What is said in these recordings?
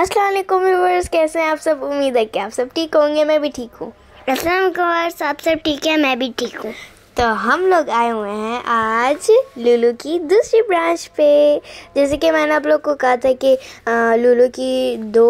अस्सलाम वालेकुम व्यूअर्स कैसे हैं आप सब? उम्मीद है कि आप सब ठीक होंगे मैं भी ठीक हूँ। अस्सलाम वालेकुम आप सब ठीक है? मैं भी ठीक हूँ। तो हम लोग आए हुए हैं आज लुलू की दूसरी ब्रांच पे। जैसे कि मैंने आप लोग को कहा था कि लुलू की दो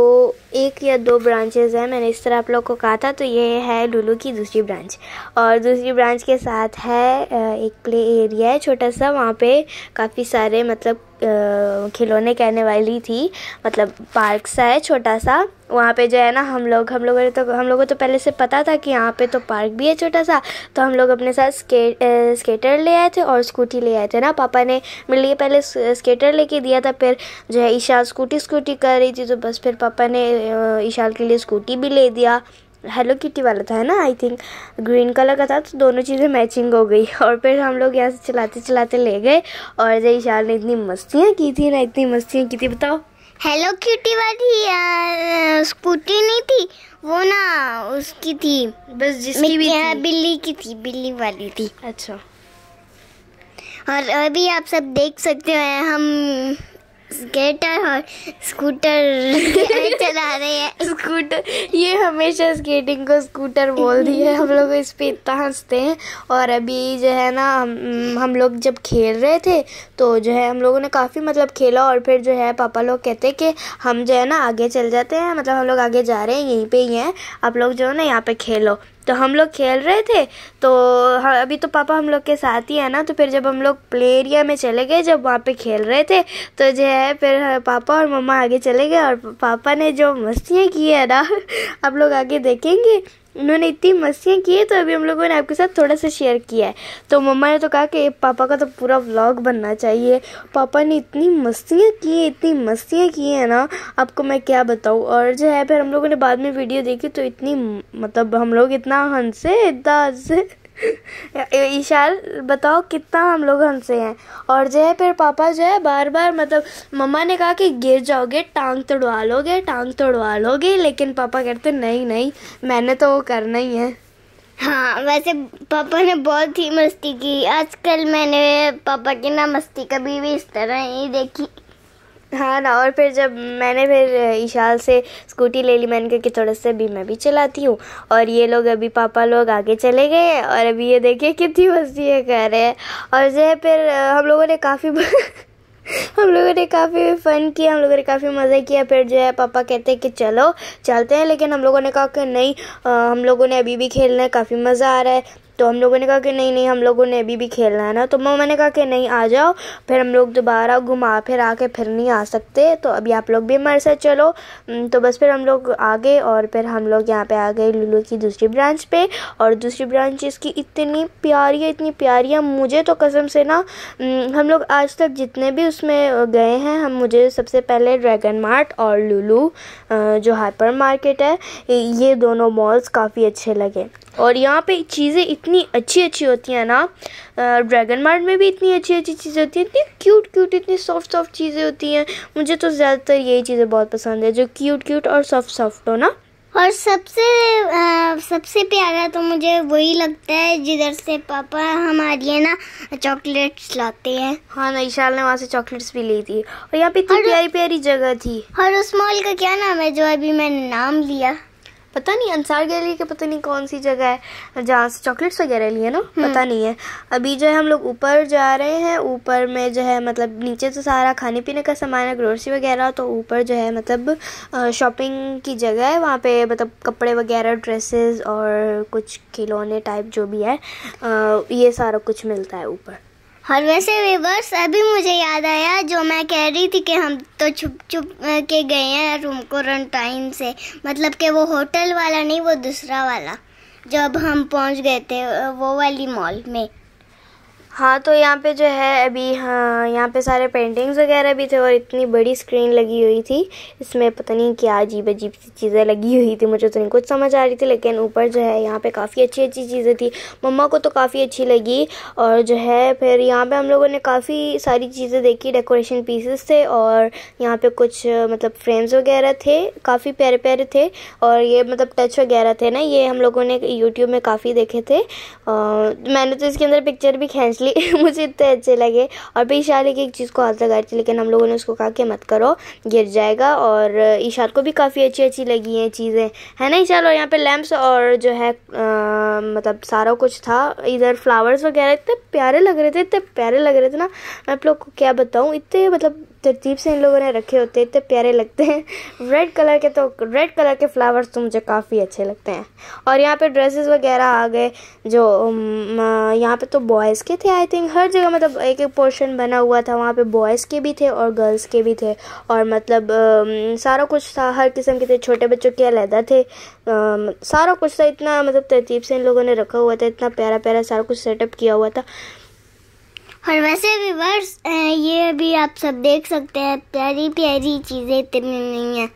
एक या दो ब्रांचेस हैं। मैंने इस तरह आप लोग को कहा था तो ये है लुलू की दूसरी ब्रांच और दूसरी ब्रांच के साथ है एक प्ले एरिया है छोटा सा। वहाँ पे काफ़ी सारे मतलब खिलौने कहने वाली थी मतलब पार्क सा है, छोटा सा। वहाँ पे जो है ना, हम लोग, हम लोगों ने तो हम लोगों को तो पहले से पता था कि यहाँ पे तो पार्क भी है छोटा सा। तो हम लोग अपने साथ स्केट स्केटर ले आए थे और स्कूटी ले आए थे ना। पापा ने मेरे लिए पहले स्केटर लेके दिया था, फिर जो है ईशाल स्कूटी स्कूटी कर रही थी तो बस फिर पापा ने ईशाल के लिए स्कूटी भी ले दिया। हेलो किटी वाला था है ना? आई थिंक ग्रीन कलर का था तो दोनों चीज़ें मैचिंग हो गई। और फिर हम लोग यहाँ से चलाते चलाते ले गए और जय शाल ने इतनी मस्तियाँ की थी ना इतनी मस्तियाँ की थी बताओ। हेलो क्यूटी वाली स्कूटी नहीं थी? वो ना उसकी थी। बस जिसकी भी थी। बिल्ली की थी बिल्ली वाली थी। अच्छा। और अभी आप सब देख सकते हैं हम स्केटर और स्कूटर चला रहे हैं। स्कूटर, ये हमेशा स्केटिंग को स्कूटर बोल दी है। हम लोग इस पर इतना हँसते हैं। और अभी जो है ना, हम हम लोग जब खेल रहे थे तो जो है हम लोगों ने काफ़ी मतलब खेला। और फिर जो है पापा लोग कहते हैं कि हम जो है ना आगे चल जाते हैं। मतलब हम लोग आगे जा रहे हैं, यहीं पे ही हैं। आप लोग जो है ना यहाँ पे खेलो। तो हम लोग खेल रहे थे तो अभी तो पापा हम लोग के साथ ही है ना तो फिर जब हम लोग प्ले एरिया में चले गए, जब वहाँ पे खेल रहे थे तो जो है फिर पापा और मम्मा आगे चले गए और पापा ने जो मस्तियाँ की है ना, आप लोग आगे देखेंगे। उन्होंने इतनी मस्तियाँ की है तो अभी हम लोगों ने आपके साथ थोड़ा सा शेयर किया है। तो मम्मा ने तो कहा कि पापा का तो पूरा व्लॉग बनना चाहिए। पापा ने इतनी मस्तियाँ की हैं, इतनी मस्तियाँ की हैं ना, आपको मैं क्या बताऊँ? और जो है, फिर हम लोगों ने बाद में वीडियो देखी तो इतनी मतलब हम लोग इतना हंसे इतना हंसे। ईशाल, बताओ कितना हम लोग हंसे हैं। और जो है, फिर पापा जो है बार बार मतलब मम्मा ने कहा कि गिर जाओगे, टांग तोड़वा लोगे, टांग तोड़वा लोगे, लेकिन पापा कहते, नहीं नहीं, मैंने तो वो करना ही है। हाँ वैसे पापा ने बहुत ही मस्ती की। आजकल मैंने पापा की ना मस्ती कभी भी इस तरह नहीं देखी। हाँ ना, और फिर जब मैंने फिर ईशाल से स्कूटी ले ली, मैंने कहा कि थोड़ा सा भी मैं भी चलाती हूँ। और ये लोग अभी पापा लोग आगे चले गए और अभी ये देखिए कितनी मस्ती है, कर रहे हैं। और जो है फिर हम लोगों ने काफ़ी हम लोगों ने काफ़ी फ़न किया, हम लोगों ने काफ़ी मज़ा किया। फिर जो है पापा कहते हैं कि चलो, चलते हैं, लेकिन हम लोगों ने कहा कि नहीं हम लोगों ने अभी भी खेलना है, काफ़ी मज़ा आ रहा है। तो हम लोगों ने कहा कि नहीं नहीं, हम लोगों ने अभी भी खेलना है ना। तो मम्मा ने कहा कि नहीं, आ जाओ, फिर हम लोग दोबारा घुमा, फिर आके फिर नहीं आ सकते। तो अभी आप लोग भी हमारे साथ चलो। तो बस फिर हम लोग आ गए और फिर हम लोग यहाँ पे आ गए लुलू की दूसरी ब्रांच पे। और दूसरी ब्रांच इसकी इतनी प्यारी है, इतनी प्यारी है। मुझे तो कसम से ना हम लोग आज तक जितने भी उसमें गए हैं, हम, मुझे सबसे पहले ड्रैगन मार्ट और लुलू जो हाइपर मार्केट है, ये दोनों मॉल्स काफ़ी अच्छे लगे। और यहाँ पे चीज़ें इतनी अच्छी अच्छी होती हैं ना ड्रैगन मार्ट में भी इतनी अच्छी अच्छी चीज़ें होती हैं इतनी क्यूट क्यूट इतनी सॉफ्ट सॉफ्ट चीज़ें होती हैं। मुझे तो ज़्यादातर यही चीज़ें बहुत पसंद है जो क्यूट क्यूट और सॉफ्ट सॉफ्ट हो ना। और सबसे आ, सबसे प्यारा तो मुझे वही लगता है जिधर से पापा हमारी है ना चॉकलेट्स लाते हैं। हाँ ना ईशाल ने वहाँ से चॉकलेट्स भी ली थी। और यहाँ पे इतनी प्यारी प्यारी जगह थी। और उस मॉल का क्या नाम है जो अभी मैंने नाम लिया? पता नहीं अंसार गैलरी के पता नहीं कौन सी जगह है जहाँ से चॉकलेट्स वगैरह लिए ना हम्म। पता नहीं है अभी जो है हम लोग ऊपर जा रहे हैं ऊपर में जो है मतलब नीचे तो सारा खाने पीने का सामान है ग्रोसरी वगैरह तो ऊपर जो है मतलब शॉपिंग की जगह है वहाँ पे मतलब कपड़े वगैरह ड्रेसेस और कुछ खिलौने टाइप जो भी है ये सारा कुछ मिलता है ऊपर और वैसे वेवर्स अभी मुझे याद आया जो मैं कह रही थी कि हम तो छुप छुप के गए हैं रूम क्वारंटाइन से। मतलब कि वो होटल वाला नहीं, वो दूसरा वाला। जब हम पहुँच गए थे वो वाली मॉल में। हाँ तो यहाँ पे जो है अभी हाँ यहाँ पे सारे पेंटिंग्स वगैरह भी थे और इतनी बड़ी स्क्रीन लगी हुई थी। इसमें पता नहीं क्या अजीब अजीब सी चीज़ें लगी हुई थी, मुझे तो नहीं कुछ समझ आ रही थी, लेकिन ऊपर जो है यहाँ पे काफ़ी अच्छी अच्छी चीज़ें थी। मम्मा को तो काफ़ी अच्छी लगी और जो है फिर यहाँ पे हम लोगों ने काफ़ी सारी चीज़ें देखी डेकोरेशन पीसेस थे और यहाँ पे कुछ मतलब फ्रेम्स वगैरह थे, काफ़ी प्यारे प्यारे थे और ये मतलब टच वगैरह थे ना, ये हम लोगों ने यूट्यूब में काफ़ी देखे थे। मैंने तो इसके अंदर पिक्चर भी खींच ली लिटरली मुझे इतने अच्छे लगे। और फिर ईशा लेके एक चीज़ को हाथ लगाई थी लेकिन हम लोगों ने उसको कहा कि मत करो गिर जाएगा। और ईशाद को भी काफ़ी अच्छी अच्छी लगी हैं चीज़ें। है ना ईशाद? और यहाँ पे लैम्प्स और जो है आ, मतलब सारा कुछ था। इधर फ्लावर्स वगैरह इतने प्यारे लग रहे थे इतने प्यारे लग रहे थे ना। मैं आप लोग को क्या बताऊँ? इतने मतलब तरतीब से इन लोगों ने रखे होते इतने प्यारे लगते हैं। रेड कलर के तो रेड कलर के फ्लावर्स तो मुझे काफ़ी अच्छे लगते हैं। और यहाँ पे ड्रेसेस वगैरह आ गए, जो यहाँ पे तो बॉयज़ के थे आई थिंक हर जगह मतलब एक एक पोर्शन बना हुआ था, वहाँ पे बॉयज़ के भी थे और गर्ल्स के भी थे। और मतलब सारा कुछ था, हर किस्म के थे, छोटे बच्चों के अलहदा थे। सारा कुछ था, इतना मतलब तरतीब से इन लोगों ने रखा हुआ था, इतना प्यारा प्यारा सारा कुछ सेटअप किया हुआ था। और वैसे भी वर्ष ये भी आप सब देख सकते हैं प्यारी प्यारी चीज़ें इतनी नहीं है।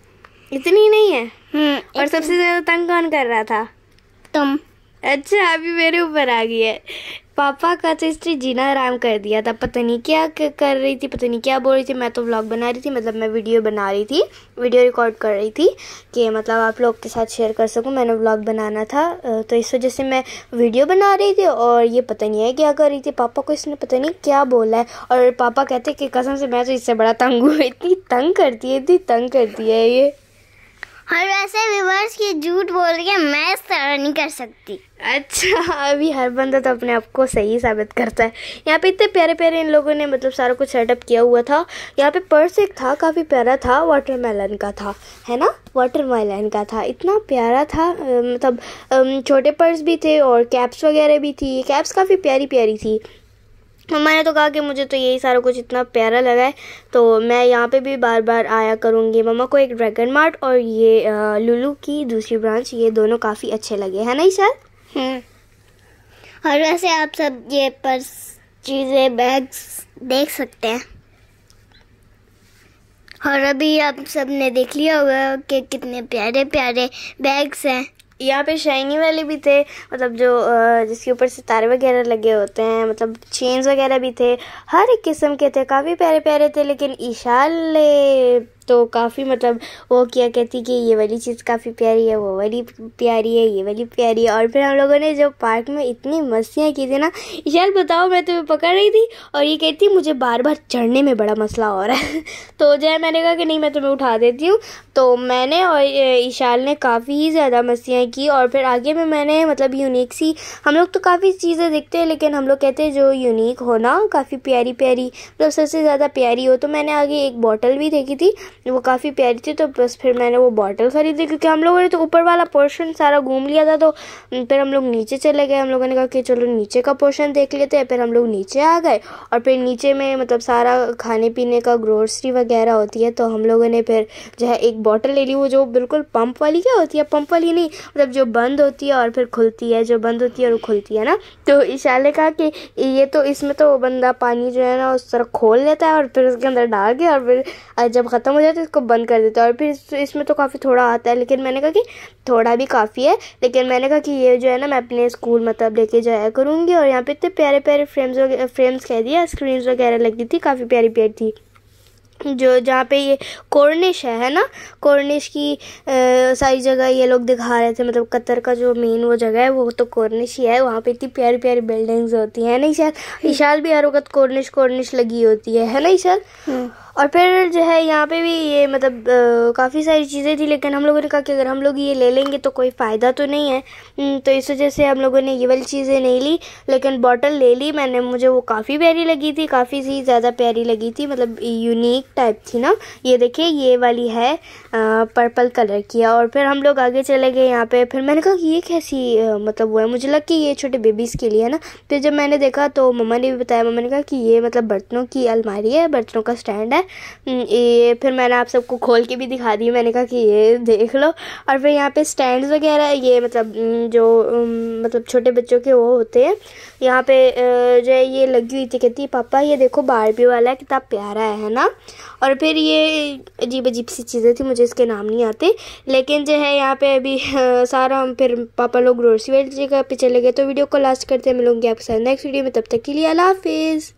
इतनी नहीं है? हम्म और सबसे ज़्यादा तंग कौन कर रहा था? तुम। अच्छा अभी मेरे ऊपर आ गई है। पापा का तो इसने जीना आराम कर दिया था। पता नहीं क्या कर रही थी, पता नहीं क्या बोल रही थी। मैं तो व्लॉग बना रही थी मतलब मैं वीडियो बना रही थी वीडियो रिकॉर्ड कर रही थी कि मतलब आप लोग के साथ शेयर कर सकूँ। मैंने व्लॉग बनाना था तो इस वजह से मैं वीडियो बना रही थी और ये पता नहीं है क्या कर रही थी। पापा को इसने पता नहीं क्या बोला है और पापा कहते कि कसम से मैं तो इससे बड़ा तंग हूँ। इतनी तंग करती है, इतनी तंग करती है ये। और वैसे व्यूवर्स की झूठ बोल के मैं इस तरह नहीं कर सकती। अच्छा अभी हर बंदा तो अपने आप को सही साबित करता है। यहाँ पे इतने प्यारे प्यारे इन लोगों ने मतलब सारा कुछ सेटअप किया हुआ था। यहाँ पे पर्स एक था, काफ़ी प्यारा था वाटरमेलन का था, है ना? वाटरमेलन का था, इतना प्यारा था मतलब छोटे पर्स भी थे और कैप्स वगैरह भी थी। कैप्स काफ़ी प्यारी प्यारी थी। मम्मा ने तो कहा कि मुझे तो यही सारा कुछ इतना प्यारा लगा है। तो मैं यहाँ पे भी बार बार आया करूँगी। मम्मा को एक ड्रैगन मार्ट और ये लुलू की दूसरी ब्रांच ये दोनों काफ़ी अच्छे लगे। है ना सर हम्म। और वैसे आप सब ये पर्स चीज़ें बैग्स देख सकते हैं। और अभी आप सबने देख लिया होगा कि कितने प्यारे प्यारे बैग्स हैं। यहाँ पे शाइनी वाले भी थे मतलब जो जिसके ऊपर सितारे वगैरह लगे होते हैं मतलब चेन्स वगैरह भी थे, हर एक किस्म के थे, काफ़ी प्यारे प्यारे थे, लेकिन ईशाल तो काफ़ी मतलब वो क्या कहती कि ये वाली चीज़ काफ़ी प्यारी है, वो वाली प्यारी है, ये वाली प्यारी है। और फिर हम लोगों ने जो पार्क में इतनी मस्तियाँ की थी ना ईशाल बताओ, मैं तुम्हें पकड़ रही थी और ये कहती, मुझे बार बार चढ़ने में बड़ा मसला हो रहा है। तो जो है मैंने कहा कि नहीं, मैं तुम्हें उठा देती हूँ। तो मैंने और ईशाल ने काफ़ी ही ज़्यादा मस्तियाँ की और फिर आगे में मैंने मतलब यूनिक सी, हम लोग तो काफ़ी चीज़ें देखते हैं, लेकिन हम लोग कहते हैं जो यूनिक हो ना, काफ़ी प्यारी प्यारी मतलब सबसे ज़्यादा प्यारी हो तो मैंने आगे एक बॉटल भी देखी थी वो काफ़ी प्यारी थी तो बस फिर मैंने वो बॉटल ख़रीदी क्योंकि हम लोगों ने तो ऊपर वाला पोर्शन सारा घूम लिया था तो फिर हम लोग नीचे चले गए। हम लोगों ने कहा कि चलो नीचे का पोर्शन देख लेते हैं, फिर हम लोग नीचे आ गए। और फिर नीचे में मतलब सारा खाने पीने का ग्रोसरी वगैरह होती है तो हम लोगों ने फिर जो है एक बॉटल ले ली, वो जो बिल्कुल पंप वाली क्या होती है? पंप वाली नहीं मतलब जो बंद होती है और फिर खुलती है, जो बंद होती है और खुलती है ना। तो ईशा ने कहा कि ये तो इसमें तो बंदा पानी जो है ना उस तरह खोल लेता है और फिर उसके अंदर डाल के और फिर, जब ख़त्म हो जाए तो इसको बंद कर देता है। और फिर इसमें तो काफ़ी थोड़ा आता है लेकिन मैंने कहा कि थोड़ा भी काफ़ी है। लेकिन मैंने कहा कि ये जो है ना मैं अपने स्कूल मतलब लेके जाया करूँगी। और यहाँ पे इतने प्यारे प्यारे फ्रेम्स फ्रेम्स कह दिया स्क्रीन वगैरह लगी थी काफ़ी प्यारी प्यारी थी। जो जहाँ पे ये कॉर्निश है है ना? कॉर्निश की आ, सारी जगह ये लोग दिखा रहे थे मतलब कतर का जो मेन वो जगह है वो तो कॉर्निश ही है। वहाँ पे इतनी प्यारी प्यारी बिल्डिंग्स होती हैं नहीं शायद विशाल भी हर वक्त कॉर्निश कॉर्निश लगी होती है है ना शायद हम्म। और फिर जो है यहाँ पे भी ये मतलब काफ़ी सारी चीज़ें थी, लेकिन हम लोगों ने कहा कि अगर हम लोग ये ले लेंगे तो कोई फ़ायदा तो नहीं है। तो इस वजह से हम लोगों ने ये वाली चीज़ें नहीं ली, लेकिन बॉटल ले ली मैंने। मुझे वो काफ़ी प्यारी लगी थी, काफ़ी सी ज़्यादा प्यारी लगी थी मतलब यूनिक टाइप थी ना। ये देखिए, ये वाली है पर्पल कलर की और फिर हम लोग आगे चले गए यहाँ पर फिर मैंने कहा कि ये कैसी मतलब वो है। मुझे लग कि ये छोटे बेबीज़ के लिए है ना। फिर जब मैंने देखा तो मम्मा ने भी बताया, मम्मा ने कहा कि ये मतलब बर्तनों की अलमारी है, बर्तनों का स्टैंड है। हम्म, ये फिर मैंने आप सबको खोल के भी दिखा दी मैंने कहा कि ये देख लो। और फिर यहाँ पे स्टैंड्स वगैरह ये मतलब जो मतलब छोटे बच्चों के वो होते हैं यहाँ पे जो है ये लगी हुई थी कहती पापा ये देखो बारबी वाला कितना प्यारा है है ना? और फिर ये अजीब अजीब सी चीज़ें थी मुझे इसके नाम नहीं आते। लेकिन जो है यहाँ पे अभी सारा हम फिर पापा लोग ग्रोसरी वाली जगह पे चले गए तो वीडियो को लास्ट करते हैं मिलूँगी आपके साथ नेक्स्ट वीडियो में तब तक के लिए अल्लाह हाफिज़।